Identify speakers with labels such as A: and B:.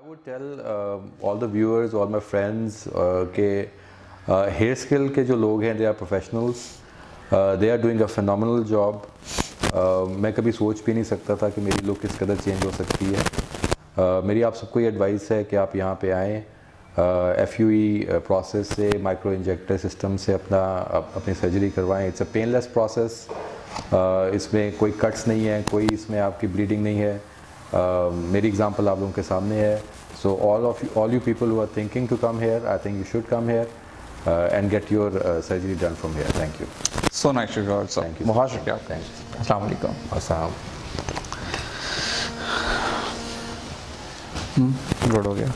A: Tell uh, all the viewers, all my friends uh, के hair uh, skill के जो लोग हैं they are professionals they are doing a phenomenal job मैं कभी सोच भी नहीं सकता था कि मेरी लुक किस कदर चेंज हो सकती है. Uh, मेरी आप सबको ये एडवाइस है कि आप यहाँ पे आएँ. एफ़ यू ई प्रोसेस से माइक्रो इंजेक्टर सिस्टम से अपना अप, अपनी सर्जरी करवाएँ. इट्स अ पेनलेस प्रोसेस इसमें कोई कट्स नहीं है कोई इसमें आपकी ब्लीडिंग नहीं है. मेरी एग्जांपल आप लोगों के सामने है. So all of all you people who are thinking to come here I think you should come here and get your surgery done from here thank you
B: so nice to god sir
A: you.
B: बहुत शुक्रिया
A: thank you
B: अस्सलाम वालेकुम
A: अस्सलाम
B: good हो गया.